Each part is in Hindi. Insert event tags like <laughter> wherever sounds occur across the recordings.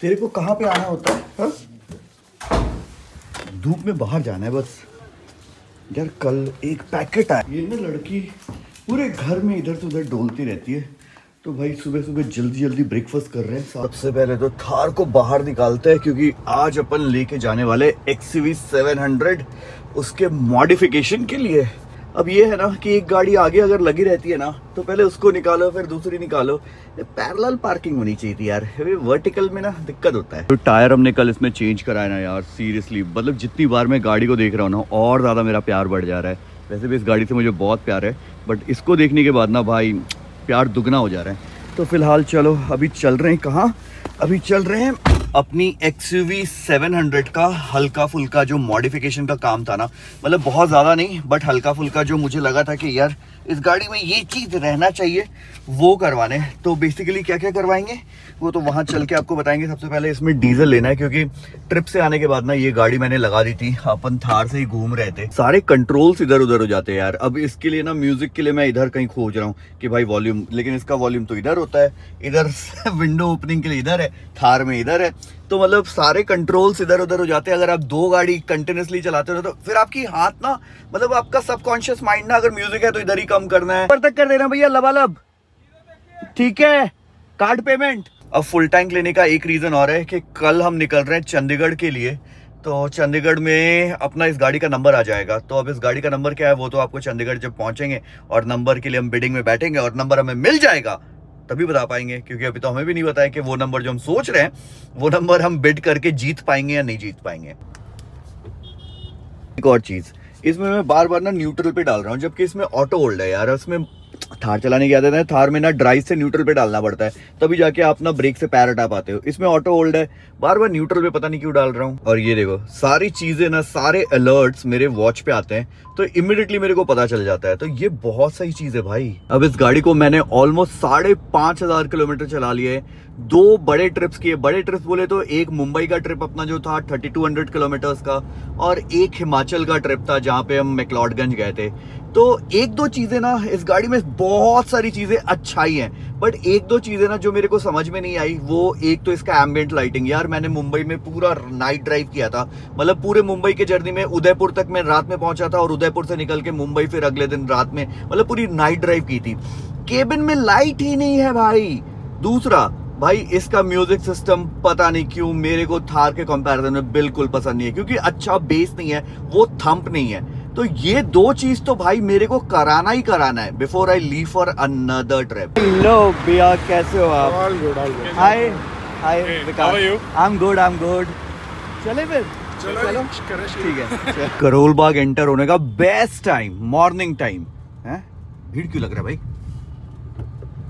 तेरे को कहाँ पे आना होता है, हा? धूप में बाहर जाना है बस। यार, कल एक पैकेट आया। ये ना लड़की पूरे घर में इधर से उधर डोलती रहती है। तो भाई सुबह सुबह जल्दी जल्दी ब्रेकफास्ट कर रहे हैं सबसे पहले तो थार को बाहर निकालते हैं, क्योंकि आज अपन लेके जाने वाले एक्सवी 700 उसके मॉडिफिकेशन के लिए। अब ये है ना कि एक गाड़ी आगे अगर लगी रहती है ना तो पहले उसको निकालो, फिर दूसरी निकालो। पैरेलल पार्किंग होनी चाहिए थी यार। वर्टिकल में ना दिक्कत होता है। तो टायर हमने कल इसमें चेंज कराया ना यार सीरियसली मतलब जितनी बार मैं गाड़ी को देख रहा हूँ ना, और ज़्यादा मेरा प्यार बढ़ जा रहा है। वैसे भी इस गाड़ी से मुझे बहुत प्यार है बट इसको देखने के बाद ना भाई, प्यार दुगना हो जा रहा है। तो फ़िलहाल चलो, अभी चल रहे हैं कहाँ? अभी चल रहे हैं अपनी एक्स यू 700 का हल्का फुल्का जो मॉडिफिकेशन का काम था ना मतलब बहुत ज़्यादा नहीं बट हल्का फुल्का जो मुझे लगा था कि यार इस गाड़ी में ये चीज़ रहना चाहिए, वो करवाने तो बेसिकली क्या क्या करवाएँगे? वो तो वहाँ चल के आपको बताएँगे। सबसे पहले इसमें डीजल लेना है, क्योंकि ट्रिप से आने के बाद ना ये गाड़ी मैंने लगा दी थी। अपन थार से ही घूम रहे थे। सारे कंट्रोल्स इधर उधर हो जाते हैं यार। अब इसके लिए ना म्यूज़िक के लिए मैं इधर कहीं खोज रहा हूँ कि भाई वॉल्यूम लेकिन इसका वॉल्यूम तो इधर होता है। इधर विंडो ओपनिंग के लिए इधर है, थार में इधर है। तो मतलब सारे कंट्रोल्स इधर उधर हो जाते हैं। अगर आप दो गाड़ी कंटिन्यूसली चलाते हो तो फिर आपकी हाथ ना मतलब आपका सबकॉन्शियस माइंड ना अगर म्यूज़िक है तो इधर ही कम करना है। पर तक कर देना भैया, लबालब। ठीक है? कार्ड पेमेंट अब फुल टैंक लेने का एक रीजन और है कि कल हम निकल रहे हैं चंडीगढ़ के लिए। तो चंडीगढ़ में अपना इस गाड़ी का नंबर आ जाएगा। तो अब इस गाड़ी का नंबर क्या है वो तो आपको चंडीगढ़ जब पहुँचेंगे और नंबर के लिए हम बिडिंग में बैठेंगे और नंबर हमें मिल जाएगा। तभी बता पाएँगे, क्योंकि अभी तो हमें भी नहीं बताया कि वो नंबर जो हम सोच रहे हैं, वो नंबर हम बिड करके जीत पाएँगे या नहीं जीत पाएँगे। एक और चीज़, इसमें मैं बार बार ना न्यूट्रल पे डाल रहा हूँ, जबकि इसमें ऑटो होल्ड है यार, उसमें थार चलाने की आदत है, थार में ना ड्राइव से न्यूट्रल पे डालना पड़ता है, तभी जाके आप ना ब्रेक से पैर हटा पाते हो। इसमें ऑटो होल्ड है, बार बार न्यूट्रल पे पता नहीं क्यों डाल रहा हूँ। और ये देखो, सारी चीज़ें ना, सारे अलर्ट्स मेरे वॉच पे आते हैं तो इमिडिएटली मेरे को पता चल जाता है। तो ये बहुत सही चीज़ है भाई। अब इस गाड़ी को मैंने ऑलमोस्ट साढ़े पाँच हज़ार किलोमीटर चला है। दो बड़े ट्रिप्स किए। बड़े ट्रिप्स बोले तो एक मुंबई का ट्रिप अपना जो था 3200 किलोमीटर्स का, और एक हिमाचल का ट्रिप था, जहाँ पे हम मैकलॉडगंज गए थे। तो एक दो चीज़ें ना, इस गाड़ी में बहुत सारी चीज़ें अच्छाई हैं बट एक दो चीज़ें ना जो मेरे को समझ में नहीं आई, वो एक तो इसका एम्बियंट लाइटिंग यार, मैंने मुंबई में पूरा नाइट ड्राइव किया था। मतलब पूरे मुंबई के जर्नी में उदयपुर तक मैं रात में पहुँचा था और उदयपुर से निकल के मुंबई फिर अगले दिन रात में मतलब पूरी नाइट ड्राइव की थी। केबिन में लाइट ही नहीं है भाई। दूसरा, भाई, इसका म्यूज़िक सिस्टम पता नहीं क्यों मेरे को थार के कंपैरिजन में बिल्कुल पसंद नहीं है, क्योंकि अच्छा बेस नहीं है, वो थंप नहीं है। तो ये दो चीज़ तो भाई मेरे को कराना ही कराना है before I leave for another trip hello भैया कैसे हो आप? All good, all good. Hi hi Vikas. how are you? I am good I am good चले फिर चलो ठीक है करोल बाग एंटर होने का बेस्ट टाइम मॉर्निंग टाइम है? भीड़ क्यों लग रहा है भाई?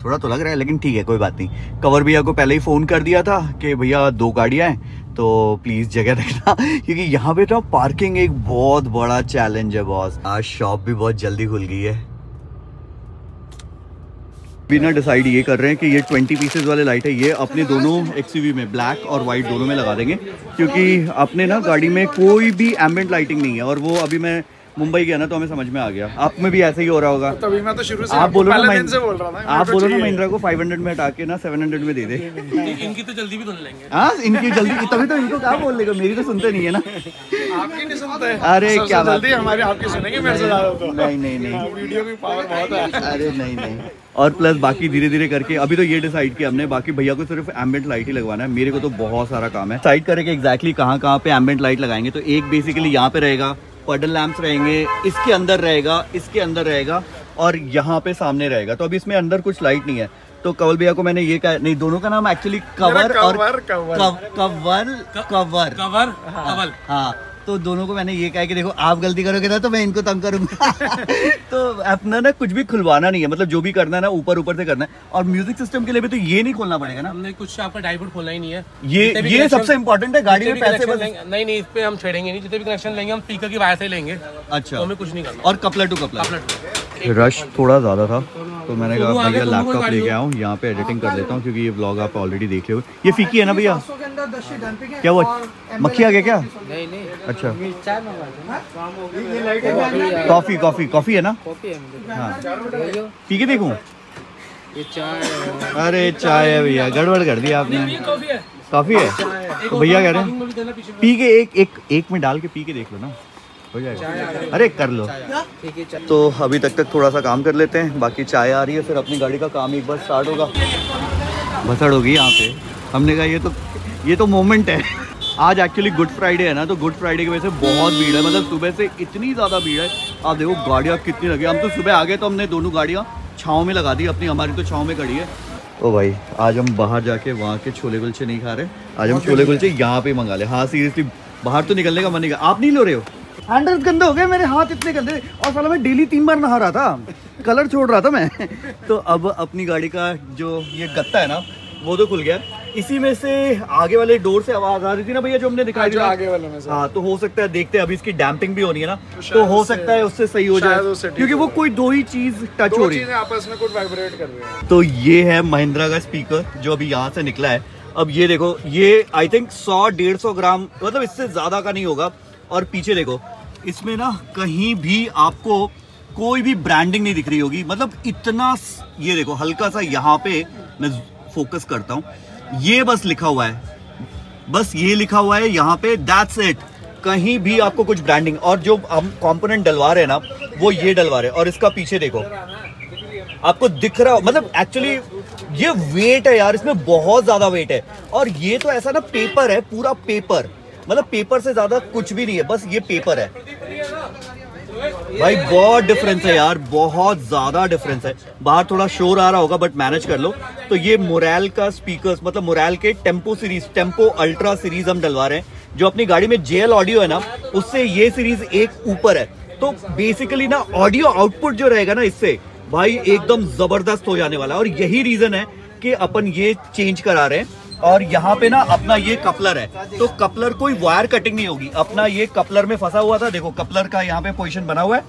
थोड़ा तो लग रहा है लेकिन ठीक है कोई बात नहीं। कवर भैया को पहले ही फ़ोन कर दिया था कि भैया दो गाड़ियाँ हैं। तो प्लीज़ जगह रखना क्योंकि यहाँ पे तो पार्किंग एक बहुत बड़ा चैलेंज है बॉस आज शॉप भी बहुत जल्दी खुल गई है। बिना डिसाइड ये कर रहे हैं कि ये 20 पीसेस वाले लाइट है, ये अपने दोनों एक्सयूवी में ब्लैक और व्हाइट दोनों में लगा देंगे, क्योंकि अपने ना गाड़ी में कोई भी एम्बेंट लाइटिंग नहीं है, और वो अभी मैं मुंबई गया ना तो हमें समझ में आ गया। आप में भी ऐसा ही हो रहा होगा। तभी मैं तो शुरू से आप बोलो ना से बोल रहा था। महिंद्रा आप को बोलो ना। महिंद्रा को 500 में हटा के ना 700 में दे दे। इनकी तो जल्दी भी धुल लेंगे। हाँ इनकी जल्दी तभी तो इनको क्या बोल देगा मेरी तो सुनते नहीं है ना। आपकी नहीं सुनते। अरे, क्या बात जल्दी हमारी आपकी सुनेंगे मेरे से ज़्यादा तो। नहीं नहीं नहीं। वीडियो की पावर बहुत है। अरे नहीं नहीं। और प्लस बाकी धीरे धीरे करके अभी तो ये डिसाइड किया हमने बाकी भैया को सिर्फ़ एम्बेंट लाइट ही लगवाना है। मेरे को तो बहुत सारा काम है। साइड करेंगे एग्जैक्टली कहाँ कहाँ पे एम्बेंट लाइट लगाएँगे तो एक बेसिकली यहाँ पे रहेगा। पडल लैम्प्स रहेंगे इसके अंदर रहेगा इसके अंदर रहेगा और यहाँ पे सामने रहेगा। तो अभी इसमें अंदर कुछ लाइट नहीं है। तो कवल भैया को मैंने ये कहा नहीं दोनों का नाम एक्चुअली कवर और cover, cover. Cover cover cover हाँ। तो दोनों को मैंने ये कहा कि देखो आप गलती करोगे ना तो मैं इनको तंग करूँगा। <laughs> तो अपना ना कुछ भी खुलवाना नहीं है मतलब जो भी करना है ना ऊपर ऊपर से करना है। और म्यूज़िक सिस्टम के लिए भी तो ये नहीं खोलना पड़ेगा ना। हमने कुछ आपका डाइवर्ट खोलना ही नहीं है। ये ये सबसे इम्पोर्टेंट है गाड़ी में पैसे नहीं नहीं इस पे हम छेड़ेंगे नहीं। जितने भी कनेक्शन लेंगे हम स्पीकर की वायर से लेंगे। अच्छा। तो हमें कुछ नहीं करना। और coupler to coupler coupler rush थोड़ा ज़्यादा था तो मैंने कहा दोनों आगे, भैया लैपटॉप लेके हो। आऊँ यहाँ पे एडिटिंग कर लेता हूँ क्योंकि ये ब्लॉग आप ऑलरेडी देख रहे हो। ये फीकी है ना भैया? क्या वो मक्खी आ गया क्या? नहीं नहीं। अच्छा। कॉफ़ी कॉफ़ी कॉफ़ी है ना? कॉफ़ी है हाँ। पी के देखूँ? ये चाय है। अरे चाय है भैया गड़बड़ कर दिया आपने। कॉफ़ी है। है? तो भैया कह रहे हैं। पी के एक एक एक में डाल के पी के देख लो ना। हो जाएगा। अरे कर लो। तो अभी तक तक थोड़ा सा काम कर लेते हैं बाकी चाय आ रही है फिर अपनी गाड़ी का काम एक बार स्टार्ट होगा। भसड़ होगी यहाँ पे। हमने कहा ये तो ये तो मोमेंट है। आज एक्चुअली गुड फ्राइडे है ना तो गुड फ्राइडे की वजह से बहुत भीड़ है। मतलब सुबह से इतनी ज़्यादा भीड़ है। आप देखो गाड़ियाँ कितनी लगी। हम तो सुबह आ गए तो हमने दोनों गाड़ियाँ छाँव में लगा दी। अपनी हमारी तो छाँव में खड़ी है। ओ भाई आज हम बाहर जाके वहाँ के छोले कुलचे नहीं खा रहे। आज हम छोले कुलचे यहाँ पे मंगा ले। हाँ सीरियसली बाहर तो निकलने का मन नहीं आप नहीं लो रहे हो? हैंडल्स गंदे हो गए मेरे हाथ इतने गंदे। और साला मैं डेली तीन बार नहा रहा था। कलर छोड़ रहा था मैं। <laughs> तो अब अपनी गाड़ी का जो ये गत्ता है ना वो तो खुल गया। इसी में से आगे वाले डोर से आवाज़ आ रही थी ना भैया जो हमने दिखाई जो आगे वाले में से। हाँ तो हो सकता है देखते हैं अभी इसकी डैम्पिंग भी होनी है ना। शायद तो हो सकता है उससे सही हो जाए क्योंकि वो कोई दो ही चीज़ टच हो रही है। आपस में कुछ वाइब्रेट कर रही हैं। तो ये है महिंद्रा का स्पीकर जो अभी यहाँ से निकला है। अब ये देखो ये आई थिंक सौ डेढ़ सौ ग्राम मतलब इससे ज़्यादा का नहीं होगा। और पीछे देखो इसमें ना कहीं भी आपको कोई भी ब्रांडिंग नहीं दिख रही होगी। मतलब इतना ये देखो हल्का सा यहाँ पे मैं फोकस करता हूँ। ये बस लिखा हुआ है। बस ये लिखा हुआ है, यहाँ पे दैट्स इट कहीं भी आपको कुछ ब्रांडिंग और जो हम कंपोनेंट डलवा रहे हैं ना, वो ये डलवा रहे हैं, और इसका पीछे देखो। आपको दिख रहा मतलब एक्चुअली ये वेट है यार, इसमें बहुत ज़्यादा वेट है। और ये तो ऐसा ना पेपर है, पूरा पेपर मतलब पेपर से ज़्यादा कुछ भी नहीं है, बस ये पेपर है। भाई, बहुत डिफरेंस है यार, बहुत ज़्यादा डिफरेंस है। बाहर थोड़ा शोर आ रहा होगा बट मैनेज कर लो। तो ये मोरल का स्पीकर्स मतलब मोरल के tempo series tempo ultra series हम डलवा रहे हैं। जो अपनी गाड़ी में जेल ऑडियो है ना, उससे ये सीरीज़ एक ऊपर है। तो बेसिकली ना ऑडियो आउटपुट जो रहेगा ना इससे, भाई, एकदम ज़बरदस्त हो जाने वाला है। और यही रीजन है कि अपन ये चेंज करा रहे हैं। और यहाँ पे ना अपना ये कपलर है। तो कपलर कोई वायर कटिंग नहीं होगी। अपना ये कपलर में फंसा हुआ था। देखो, कपलर का यहाँ पे पोजिशन बना हुआ है।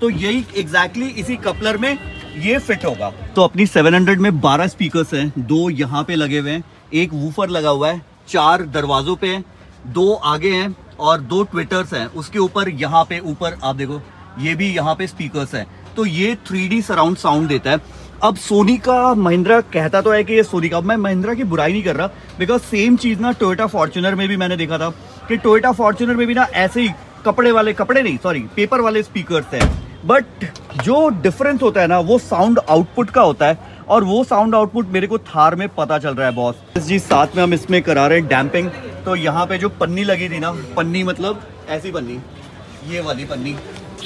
तो यही एग्जैक्टली exactly इसी कपलर में ये फिट होगा। तो अपनी 700 में 12 स्पीकर्स हैं। दो यहाँ पे लगे हुए हैं। एक वूफर लगा हुआ है। चार दरवाजों पे हैं। दो आगे हैं और दो ट्विटर्स हैं। उसके ऊपर, यहाँ पे ऊपर, आप देखो, ये भी यहाँ पे स्पीकर्स हैं। तो ये थ्री सराउंड साउंड देता है। अब सोनी का महिंद्रा कहता तो है कि ये सोनी का, अब मैं महिंद्रा की बुराई नहीं कर रहा बिकॉज़ सेम चीज़ ना टोयोटा फॉर्चुनर में भी मैंने देखा था, कि टोयोटा फॉर्चुनर में भी ना ऐसे ही कपड़े वाले, कपड़े नहीं सॉरी पेपर वाले स्पीकर्स हैं बट जो डिफरेंस होता है ना, वो साउंड आउटपुट का होता है, और वो साउंड आउटपुट मेरे को थार में पता चल रहा है बॉस जी, साथ में हम इसमें करा रहे हैं डैम्पिंग तो यहाँ पे जो पन्नी लगी थी ना, पन्नी मतलब ऐसी पन्नी, ये वाली पन्नी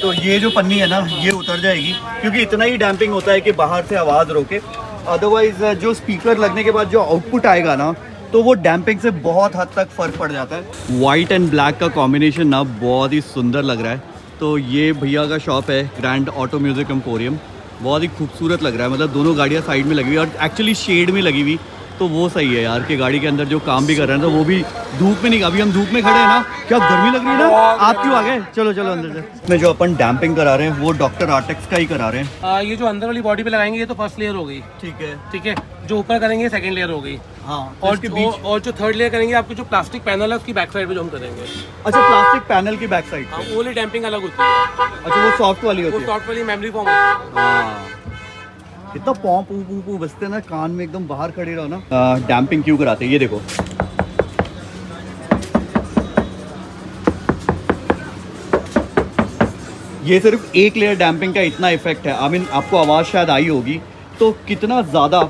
तो ये जो पन्नी है ना, ये उतर जाएगी, क्योंकि इतना ही डैम्पिंग होता है कि बाहर से आवाज़ रोके। अदरवाइज़ जो स्पीकर लगने के बाद जो आउटपुट आएगा ना तो वो डैम्पिंग से बहुत हद तक फ़र्क पड़ जाता है। वाइट एंड ब्लैक का कॉम्बिनेशन ना बहुत ही सुंदर लग रहा है। तो ये भैया का शॉप है ग्रैंड ऑटो म्यूज़िक एम्पोरियम बहुत ही खूबसूरत लग रहा है मतलब दोनों गाड़ियाँ साइड में लगी हुई और एक्चुअली शेड में लगी हुई। तो वो सही है यार कि गाड़ी के अंदर जो काम भी कर रहे हैं तो वो भी धूप में नहीं अभी हम धूप में खड़े हैं ना क्या गर्मी लग रही है ना? आप क्यों आ गए? चलो चलो अंदर से इसमें जो अपन डैम्पिंग करा रहे हैं वो डॉक्टर आर्टेक्स का ही करा रहे हैं। आ, ये जो अंदर वाली बॉडी पे लगाएँगे ये तो फ़र्स्ट लेयर हो गई। ठीक है। ठीक है? जो ऊपर करेंगे सेकंड लेयर हो गई। हाँ और जो और जो थर्ड लेयर करेंगे आपको जो प्लास्टिक पैनल है उसकी बैक साइड पे जो हम करेंगे। अच्छा प्लास्टिक पैनल की बैक साइड हाँ, वो डैम्पिंग अलग होती है। अच्छा वो सॉफ्ट वाली होती है। सॉफ्ट वाली मेमोरी फॉर्म होती है। हाँ। इतना पॉ पू पू पू बजते ना, कान में एकदम बाहर खड़े रहो ना। डैम्पिंग क्यों कराते ये देखो। ये सिर्फ़ एक लेयर डैम्पिंग का इतना इफ़ेक्ट है। आई मीन आपको आवाज़ शायद आई होगी। तो कितना ज़्यादा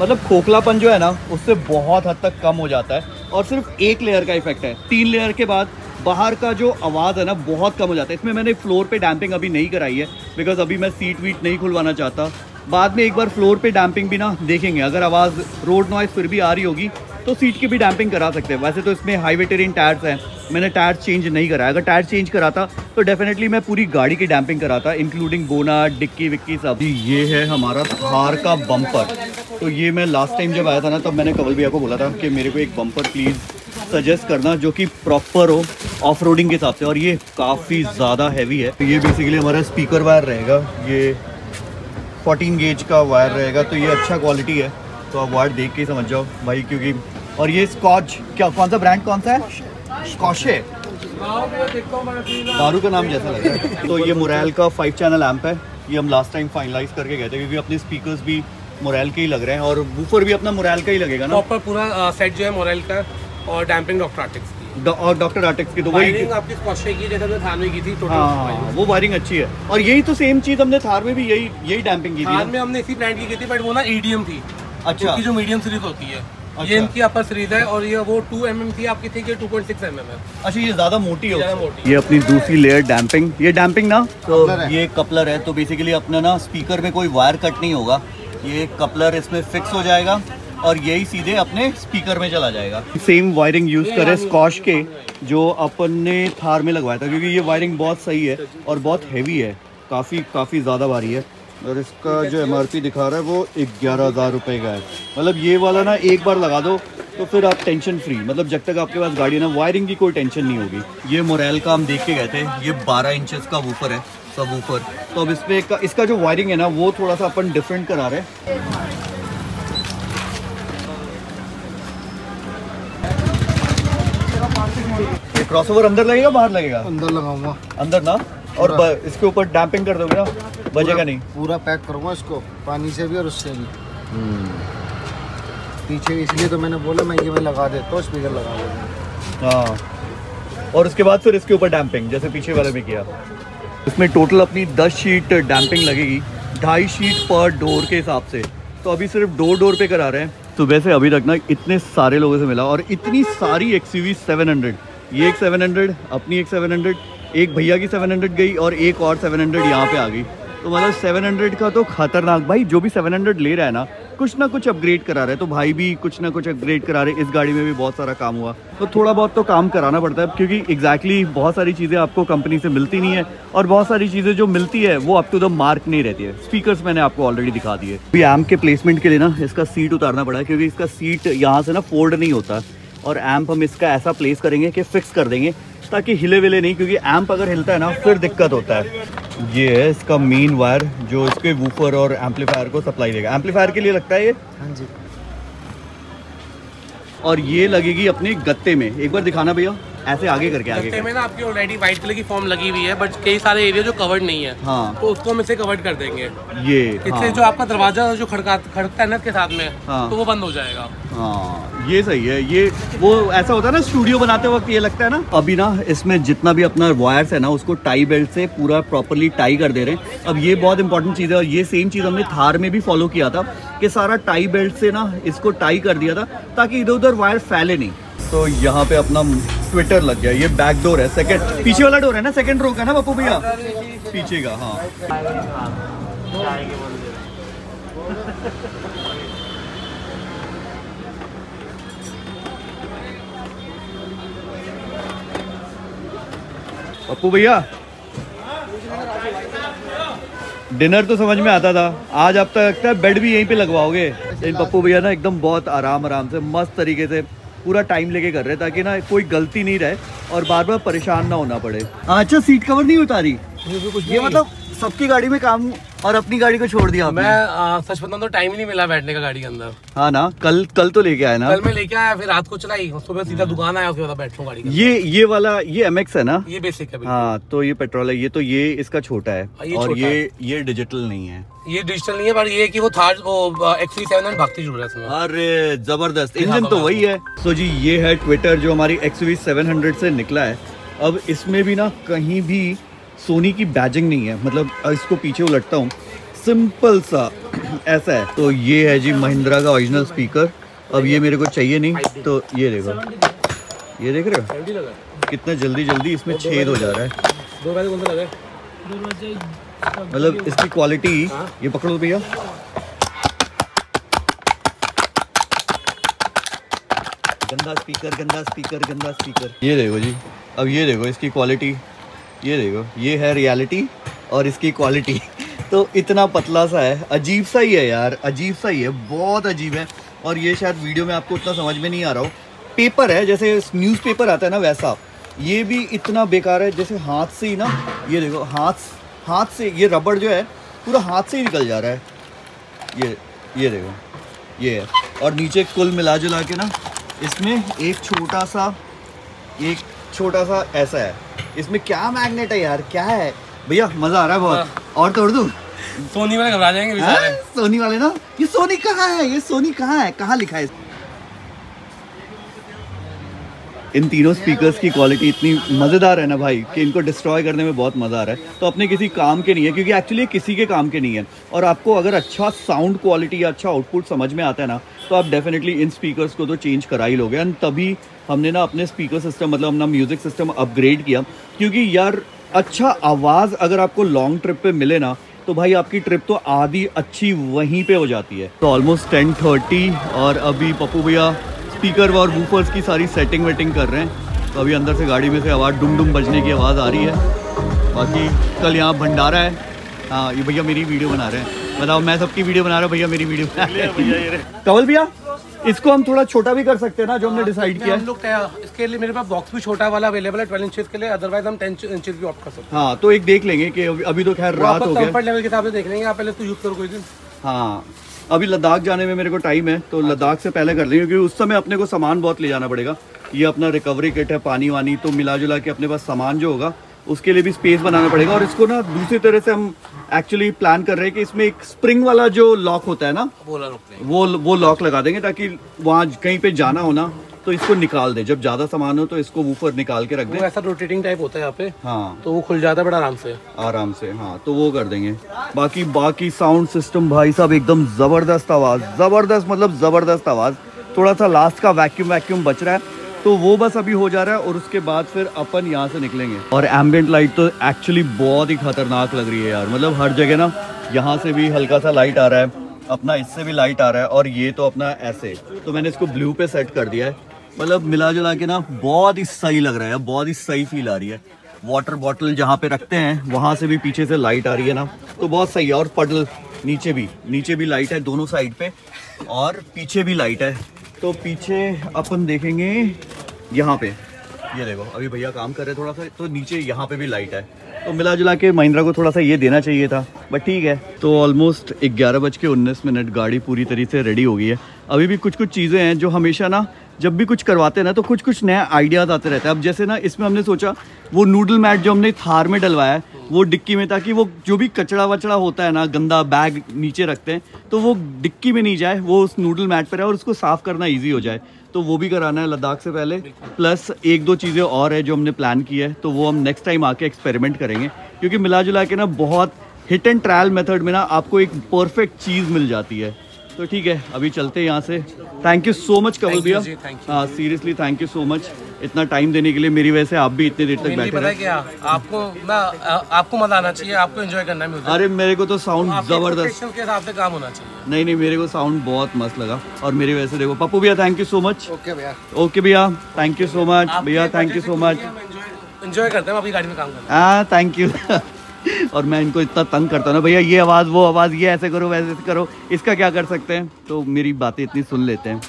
मतलब खोखलापन जो है ना, उससे बहुत हद तक कम हो जाता है। और सिर्फ़ एक लेयर का इफ़ेक्ट है। तीन लेयर के बाद बाहर का जो आवाज़ है ना, बहुत कम हो जाता है। इसमें मैंने फ्लोर पे डैम्पिंग अभी नहीं कराई है बिकॉज़ अभी मैं सीट वीट नहीं खुलवाना चाहता। बाद में एक बार फ्लोर पे डैम्पिंग भी ना देखेंगे। अगर आवाज़ रोड नॉइज़ फिर भी आ रही होगी तो सीट की भी डैम्पिंग करा सकते हैं। वैसे तो इसमें हाई वेटेरियन टायर्स हैं। मैंने टायर चेंज नहीं कराया। अगर टायर चेंज कराता तो डेफिनेटली मैं पूरी गाड़ी की डैम्पिंग कराता इंक्लूडिंग बोना, डिक्की, विक्की सब। ये है हमारा थार का बम्पर तो ये मैं लास्ट टाइम जब आया था ना, तब मैंने कवल भैया को बोला था कि मेरे को एक बम्पर प्लीज़ सजेस्ट करना जो कि प्रॉपर हो ऑफ़ रोडिंग के हिसाब से, और ये काफ़ी ज़्यादा हैवी है। तो ये बेसिकली हमारा स्पीकर वायर रहेगा। ये 14 गेज का वायर रहेगा तो ये अच्छा क्वालिटी है। तो आप वायर देख के समझ जाओ भाई, क्योंकि और ये स्कॉच क्या, कौन सा ब्रांड कौन सा है? स्कॉशे बारू का नाम जैसा लग रहा है। तो ये मुरैल का फाइव चैनल एम्प है। ये हम लास्ट टाइम फाइनलाइज करके गए थे, क्योंकि अपने स्पीकर्स भी मोरल के ही लग रहे हैं, और वूफर भी अपना मोरल का ही लगेगा ना। प्रॉपर पूरा सेट जो है मोरल का। और डैम्पिंग डॉक्टर आर्टिक्स की डॉ- और डॉक्टर आर्टिक्स की तो वही आपकी स्कॉशे की जैसे हमने थान में की थी हाँ हाँ, वो वायरिंग अच्छी है। और यही तो सेम चीज़ हमने थार में भी यही यही डैम्पिंग की थी थान में हमने इसी ब्रांड की की थी बट वो ना ईडीएम थी। अच्छा। जो मीडियम सीरीज़ होती है अच्छा। ये इनकी अपर सीरीज़ है और ये वो 2 mm थी आपकी थी कि 2.6 mm है। अच्छा ये ज़्यादा मोटी है ज़्यादा मोटी ये अपनी दूसरी लेयर डैम्पिंग ये डैम्पिंग ना? तो कपलर है। ये कपलर है तो बेसिकली अपना ना स्पीकर में कोई वायर कट नहीं होगा। ये कपलर इसमें फिक्स हो जाएगा। और यही सीधे अपने स्पीकर में चला जाएगा। सेम वायरिंग यूज़ करे स्कॉश के जो अपन ने थार में लगवाया था क्योंकि ये वायरिंग बहुत सही है और बहुत हैवी है। काफ़ी काफ़ी ज़्यादा भारी है। और इसका जो एमआरपी दिखा रहा है वो ग्यारह हज़ार रुपये का है। मतलब ये वाला ना एक बार लगा दो तो फिर आप टेंशन फ्री मतलब जब तक आपके पास गाड़ी है ना वायरिंग की कोई टेंशन नहीं होगी। ये मोरेल का हम देख के गए थे ये 12 इंचेस का वूफर है सब वूफर तो अब इसमें इसका जो वायरिंग है ना वो थोड़ा सा अपन डिफरेंट करा रहे हैं। क्रॉसओवर अंदर लगेगा बाहर लगेगा? अंदर लगाऊँगा। अंदर ना? और इसके ऊपर डैम्पिंग कर दोगे ना? बजेगा नहीं। पूरा पैक करूँगा इसको पानी से भी और उससे भी। पीछे इसलिए तो मैंने बोला मैं ये में लगा देता हूँ स्पीकर लगा देता हाँ। और उसके बाद फिर इसके ऊपर डैम्पिंग जैसे पीछे वाले में किया। इसमें टोटल अपनी 10 शीट डैम्पिंग लगेगी ढाई शीट पर डोर के हिसाब से। तो अभी सिर्फ़ डोर डोर पे करा रहे हैं। सुबह से अभी तक ना इतने सारे लोगों से मिला और इतनी सारी एक्स यू ये एक 700 अपनी एक 700 एक भैया की 700 गई और एक और 700 यहाँ पे आ गई। तो मतलब 700 का तो खतरनाक। भाई, जो भी 700 ले रहा है ना, कुछ ना कुछ अपग्रेड करा रहा तो भाई भी कुछ ना कुछ अपग्रेड करा रहे इस गाड़ी में भी बहुत सारा काम हुआ। तो थोड़ा बहुत तो काम कराना पड़ता है, क्योंकि एग्जैक्टली exactly बहुत सारी चीज़ें आपको कंपनी से मिलती नहीं है और बहुत सारी चीज़ें जो मिलती है, वो अप टू द मार्क नहीं रहती है। स्पीकर्स मैंने आपको ऑलरेडी दिखा दिए। अभी एम के प्लेसमेंट के लिए ना, इसका सीट उतारना पड़ा क्योंकि इसका सीट यहाँ से ना फोल्ड नहीं होता। और एम्प हम इसका ऐसा प्लेस करेंगे कि फिक्स कर देंगे ताकि हिले विले नहीं क्योंकि एम्प अगर हिलता है ना फिर दिक्कत होता है। ये है इसका मेन वायर जो इसके वूफर और एम्पलीफायर को सप्लाई देगा। एम्पलीफायर के लिए लगता है ये? हाँ जी। और ये लगेगी अपने गत्ते में। एक बार दिखाना भैया। ऐसे आगे करके आगे में ना आपकी ऑलरेडी व्हाइट कलर की फॉर्म लगी हुई है बट कई सारे एरिया जो कवर्ड नहीं है हाँ। तो उसको हम इसे कवर्ड कर देंगे। ये इससे हाँ, जो आपका दरवाज़ा जो खड़का खड़कता है ना इसके साथ में हाँ। तो वो बंद हो जाएगा। हाँ ये सही है ये वो ऐसा होता है ना स्टूडियो बनाते वक्त ये लगता है ना। अभी ना इसमें जितना भी अपना वायर्स है ना उसको टाई बेल्ट से पूरा प्रॉपरली टाई कर दे रहे हैं। अब ये बहुत इंपॉर्टेंट चीज़ है और ये सेम चीज़ हमने थार में भी फॉलो किया था कि सारा टाई बेल्ट से ना इसको टाई कर दिया था ताकि इधर उधर वायर फैले नहीं। तो यहाँ पे अपना ट्विटर लग गया, ये बैक डोर है सेकंड पीछे वाला डोर है ना सेकंड रो का ना, पप्पू भैया? पीछे का हाँ। पप्पू भैया? डिनर तो समझ में आता था। आज आप तक लगता है बेड भी यहीं पे लगवाओगे। इन पप्पू भैया ना, एकदम बहुत आराम आराम से, मस्त तरीके से पूरा टाइम लेके कर रहे हैं ताकि ना कोई गलती नहीं रहे और बार बार परेशान ना होना पड़े। अच्छा सीट कवर नहीं उतारी? ये मतलब सबकी गाड़ी में काम और अपनी गाड़ी को छोड़ दिया आपने। मैं सच बताऊँ तो टाइम ही नहीं मिला बैठने का गाड़ी के अंदर। हाँ ना कल कल तो लेके आया ना। कल मैं लेके आया फिर रात को चलाई। सुबह सीधा दुकान आया उसके बाद बैठूं गाड़ी के ये ये वाला ये एमएक्स है ना? ये बेसिक है हाँ तो ये पेट्रोल है ये तो ये इसका छोटा है। ये और ये ये डिजिटल नहीं है। ये डिजिटल नहीं है पर ये है कि वो थार वो एक्सवी सेवन भक्ति जुड़ रहा है अरे ज़बरदस्त। हाँ, इंजन तो वही है। सो जी ये है ट्विटर जो हमारी एक्स वी से निकला है। अब इसमें भी ना कहीं भी सोनी की बैजिंग नहीं है मतलब इसको पीछे उलटता हूँ। सिंपल सा <clears throat> ऐसा है। तो ये है जी महिंद्रा का ओरिजिनल स्पीकर अब ये मेरे को चाहिए नहीं तो ये देखो ये देख रहे हो? कितना जल्दी जल्दी इसमें छेद हो जा रहा है। मतलब इसकी क्वालिटी ये पकड़ो भैया। गंदा स्पीकर गंदा स्पीकर गंदा स्पीकर ये देखो जी। अब ये देखो इसकी क्वालिटी ये देखो, ये है रियलिटी और इसकी क्वालिटी तो इतना पतला सा है, अजीब सा ही है यार, अजीब सा ही है, बहुत अजीब है। और ये शायद वीडियो में आपको उतना समझ में नहीं आ रहा हो। पेपर है, जैसे न्यूज़पेपर आता है ना वैसा। ये भी इतना बेकार है, जैसे हाथ से ही ना, ये देखो, हाथ हाथ से, ये रबड़ जो है, पूरा हाथ से ही निकल जा रहा है। ये ये देखो, ये है। और नीचे कुल मिला जुला के ना, इसमें एक छोटा सा, एक छोटा सा ऐसा है। इसमें क्या मैग्नेट है यार? क्या है? भैया मज़ा आ रहा है बहुत। और तोड़ दूँ? सोनी वाले घबरा जाएँगे बेचारे। हाँ? सोनी वाले ना? ये सोनी कहाँ है? ये सोनी कहाँ है? कहाँ लिखा है? इन तीनों स्पीकर्स की क्वालिटी इतनी मज़ेदार है ना भाई कि इनको डिस्ट्रॉय करने में बहुत मज़ा आ रहा है। तो अपने किसी काम के नहीं है क्योंकि एक्चुअली किसी के काम के नहीं है। और आपको अगर अच्छा साउंड क्वालिटी या अच्छा आउटपुट समझ में आता है ना तो आप डेफिनेटली इन स्पीकर्स को तो चेंज करा ही लोगे। एंड तभी हमने ना अपने स्पीकर सिस्टम मतलब अपना म्यूज़िक सिस्टम अपग्रेड किया। क्योंकि यार अच्छा आवाज़ अगर आपको लॉन्ग ट्रिप पे मिले ना तो भाई आपकी ट्रिप तो आधी अच्छी वहीं पे हो जाती है। तो ऑलमोस्ट टेन थर्टी और अभी पप्पू भैया स्पीकर और वूफर्स की सारी सेटिंग वेटिंग कर रहे हैं। तो अभी अंदर से गाड़ी में से आवाज़ डुम डुम बजने की आवाज़ आ रही है। बाकी कल यहाँ भंडारा है। हाँ ये भैया मेरी वीडियो बना रहे हैं। बताओ मैं सबकी वीडियो बना रहा हूँ भैया मेरी वीडियो कवल भैया इसको हम थोड़ा छोटा भी कर सकते हैं ना जो हमने डिसाइड किया हम लोग इसके लिए मेरे पास बॉक्स भी छोटा वाला अवेलेबल है ट्वेल्व इंचेस के लिए अदरवाइज़ हम टेन इंचेस भी ऑप्ट कर सकते हैं। हाँ तो एक देख लेंगे कि अभी- तो खैर रात हो गया। कंफर्ट लेवल के हिसाब से देख लेंगे आप पहले तो यूज़ करो कोई दिन। हाँ अभी लद्दाख जाने में मेरे को टाइम है तो लद्दाख से पहले कर लेंगे क्योंकि उस समय अपने को सामान बहुत ले जाना पड़ेगा। ये अपना रिकवरी किट है पानी वानी तो मिला जुला के अपने पास सामान जो होगा उसके लिए भी स्पेस बनाना पड़ेगा और इसको ना दूसरी तरह से हम एक्चुअली प्लान कर रहे हैं कि इसमें एक स्प्रिंग वाला जो लॉक होता है ना वो वो लॉक लगा देंगे ताकि वहाँ कहीं पे जाना हो ना तो इसको निकाल दे। जब ज़्यादा सामान हो तो इसको वूफर निकाल के रख दे। ऐसा रोटेटिंग टाइप होता है यहाँ पे हाँ। तो वो खुल जाता है बड़ा आराम से। आराम से हाँ तो वो कर देंगे। बाकी बाकी साउंड सिस्टम भाई साहब एकदम ज़बरदस्त आवाज़ ज़बरदस्त मतलब ज़बरदस्त आवाज़। थोड़ा सा लास्ट का वैक्यूम वैक्यूम बच रहा है। तो वो बस अभी हो जा रहा है और उसके बाद फिर अपन यहाँ से निकलेंगे। और एम्बियंट लाइट तो एक्चुअली बहुत ही खतरनाक लग रही है यार। मतलब हर जगह ना, यहाँ से भी हल्का सा लाइट आ रहा है, अपना इससे भी लाइट आ रहा है, और ये तो अपना ऐसे। तो मैंने इसको ब्लू पे सेट कर दिया है। मतलब मिला जुला के ना, बहुत ही सही लग रहा है बहुत ही सही फील आ रही है। वाटर बॉटल जहाँ पे रखते हैं, वहाँ से भी पीछे से लाइट आ रही है ना। तो बहुत सही है, और पडल नीचे भी नीचे भी लाइट है दोनों साइड पे, और पीछे भी लाइट है। तो पीछे अपन देखेंगे यहाँ पे। ये देखो, अभी भैया काम कर रहे थोड़ा सा तो नीचे यहाँ पे भी लाइट है। तो मिला जुला के महिंद्रा को थोड़ा सा ये देना चाहिए था बट ठीक है। तो ऑलमोस्ट ग्यारह बज के उन्नीस मिनट, गाड़ी पूरी तरीके से रेडी हो गई है। अभी भी कुछ कुछ चीज़ें हैं जो हमेशा ना जब भी कुछ करवाते हैं ना तो कुछ कुछ नया आइडियाज़ आते रहते हैं। अब जैसे ना, इसमें हमने सोचा, वो नूडल मैट जो हमने थार में डलवाया है, वो डिक्की में, ताकि वो जो भी कचड़ा वचड़ा होता है ना, गंदा बैग नीचे रखते हैं तो वो डिक्की में नहीं जाए, वो उस नूडल मैट पर है और उसको साफ़ करना ईजी हो जाए। तो वो भी कराना है लद्दाख से पहले। प्लस एक दो चीज़ें और है जो हमने प्लान की है तो वो हम नेक्स्ट टाइम आके एक्सपेरिमेंट करेंगे। क्योंकि मिला जुला के ना, बहुत हिट एंड ट्रायल मेथड में ना, आपको एक परफेक्ट चीज़ मिल जाती है। तो ठीक है अभी चलते हैं यहाँ से। थैंक यू सो मच कवल भैया. हाँ seriously thank you so much इतना टाइम देने के लिए मेरी वजह से आप भी इतनी देर तक बैठे पता क्या आपको ना आपको मज़ा आना चाहिए आपको एंजॉय करना है अरे मेरे को तो साउंड ज़बरदस्त expectation के हिसाब से काम होना चाहिए। नहीं नहीं मेरे को साउंड बहुत मस्त लगा। और मेरी वजह से देखो पप्पू भैया thank you so much okay भैया। ओके भैया थैंक यू सो मच भैया thank you so much enjoy करते हैं अपनी गाड़ी में काम करना हाँ। थैंक यू और मैं इनको इतना तंग करता हूँ ना भैया ये आवाज़ वो आवाज़ ये ऐसे करो वैसे करो इसका क्या कर सकते हैं? तो मेरी बातें इतनी सुन लेते हैं।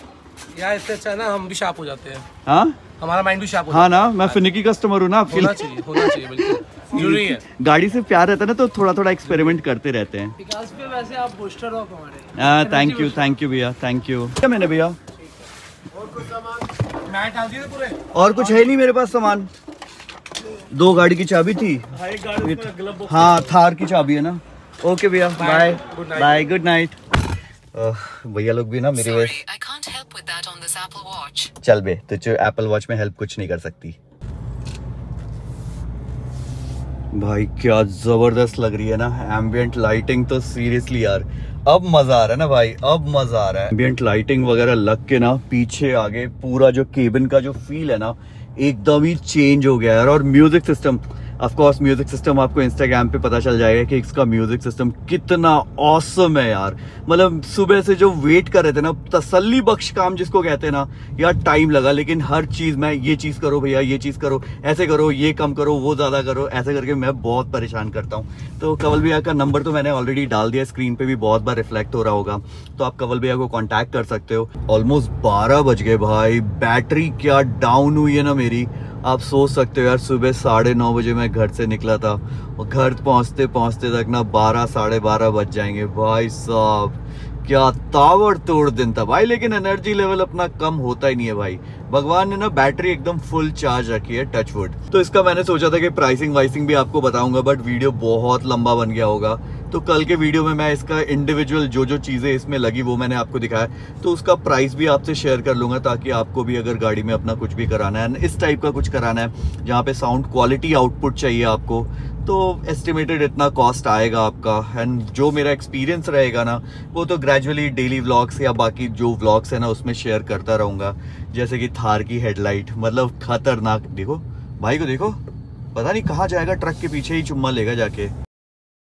यार इससे अच्छा है ना हम भी शार्प हो जाते हैं। हाँ? हमारा माइंड भी शार्प हो हाँ ना मैं फिनिकी कस्टमर हूँ ना आपके होना चाहिए होना चाहिए बिल्कुल। <laughs> ज़रूरी है। गाड़ी से प्यार रहता है ना तो थोड़ा थोड़ा एक्सपेरिमेंट करते रहते हैं। विकास पे वैसे आप बूस्टर हो हमारे। हाँ थैंक यू थैंक यू भैया थैंक यू क्या मैंने भैया? मैट डाल दिए पूरे? और कुछ है नहीं मेरे पास सामान। दो गाड़ी की चाबी थी। हाँ थार की चाबी है ना। ओके भैया बाय बाय गुड नाइट भैया लोग भी ना मेरी वजह. चल बे तुझे एप्पल वॉच में हेल्प कुछ नहीं कर सकती। भाई क्या ज़बरदस्त लग रही है ना। एम्बियंट लाइटिंग तो सीरियसली यार। अब मज़ा आ रहा है ना भाई अब मज़ा आ रहा है। एम्बियंट लाइटिंग वगैरह लग के ना पीछे आगे पूरा जो केबिन का जो फील है ना एकदम ही चेंज हो गया है और music system of course music system आपको इंस्टाग्राम पे पता चल जाएगा कि इसका म्यूज़िक सिस्टम कितना औसम है यार। मतलब सुबह से जो वेट कर रहे थे ना, तसल्ली बख्श काम जिसको कहते हैं ना, यार टाइम लगा, लेकिन हर चीज़ में ये चीज़ करो भैया, ये चीज़ करो, ऐसे करो, ये कम करो, वो ज़्यादा करो, ऐसे करके मैं बहुत परेशान करता हूँ। तो कवल भैया का नंबर तो मैंने ऑलरेडी डाल दिया स्क्रीन पे भी बहुत बार रिफ्लेक्ट हो रहा होगा। तो आप कवल भैया को कॉन्टैक्ट कर सकते हो। ऑलमोस्ट बारह बज गए भाई बैटरी क्या डाउन हुई है ना मेरी। आप सोच सकते हो यार, सुबह साढ़े नौ बजे मैं घर से निकला था और घर पहुँचते पहुँचते तक ना बारह, साढ़े बारह बज जाएँगे। भाई साहब, क्या ताबड़ तोड़ दिन था भाई, लेकिन एनर्जी लेवल अपना कम होता ही नहीं है भाई। भगवान ने ना बैटरी एकदम फुल चार्ज रखी है टचवुड तो इसका मैंने सोचा था कि प्राइसिंग वाइसिंग भी आपको बताऊँगा बट वीडियो बहुत लंबा बन गया होगा। तो कल के वीडियो में मैं इसका इंडिविजुअल जो जो चीज़ें इसमें लगी वो मैंने आपको दिखाया। तो उसका प्राइस भी आपसे शेयर कर लूँगा ताकि आपको भी अगर गाड़ी में अपना कुछ भी कराना है। इस टाइप का कुछ कराना है, जहाँ पे साउंड क्वालिटी आउटपुट चाहिए आपको तो एस्टिमेटेड इतना कॉस्ट आएगा आपका। एंड जो मेरा एक्सपीरियंस रहेगा ना, वो तो ग्रेजुअली डेली व्लॉग्स या बाकी जो व्लॉग्स है ना, उसमें शेयर करता रहूँगा। जैसे कि थार की हेडलाइट मतलब खतरनाक। देखो, भाई को देखो, पता नहीं कहाँ जाएगा ट्रक के पीछे ही चुम्मा लेगा जाके।